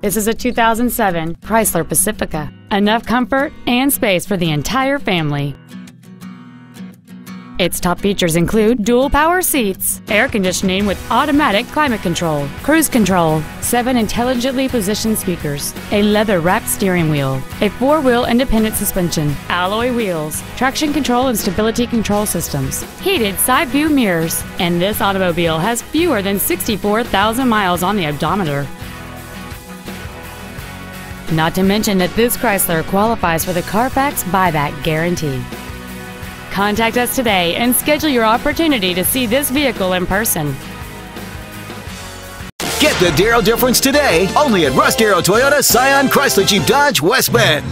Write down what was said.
This is a 2007 Chrysler Pacifica. Enough comfort and space for the entire family. Its top features include dual power seats, air conditioning with automatic climate control, cruise control, seven intelligently positioned speakers, a leather-wrapped steering wheel, a four-wheel independent suspension, alloy wheels, traction control and stability control systems, heated side view mirrors, and this automobile has fewer than 64,000 miles on the odometer. Not to mention that this Chrysler qualifies for the Carfax buyback guarantee. Contact us today and schedule your opportunity to see this vehicle in person. Get the Darrow difference today only at Russ Darrow Toyota Scion Chrysler Jeep Dodge West Bend.